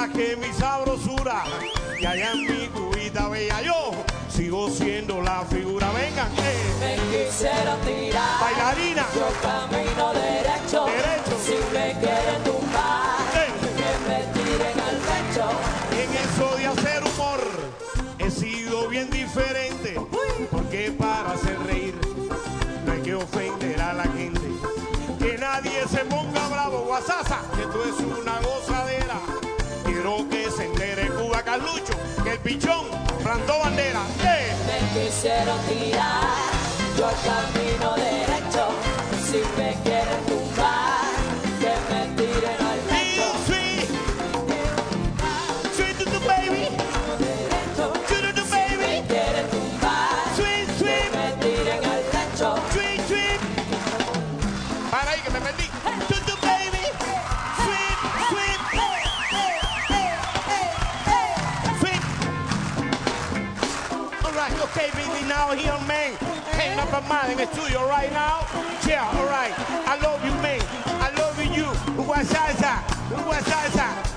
traje mi sabrosura. Y allá en mi cubita bella yo sigo siendo la figura. Vengan, eh. Me quisieron tirar. Bailarina. Yo camino derecho. Derecho. Si me quieren tumbar. Eh. Que me tiren al pecho. En eso de hacer humor he sido bien diferente. Porque para hacer reír no hay que ofender a la gente. Que nadie se ponga bravo, guasasa, que esto es una gozadera. Que el pichón plantó bandera. Me quisieron tirar. Yo camino derecho. Okay, baby, now here, man. Up a man in to you right now. Yeah, all right. I love you, man. I love you. Ugua salsa, ugua salsa.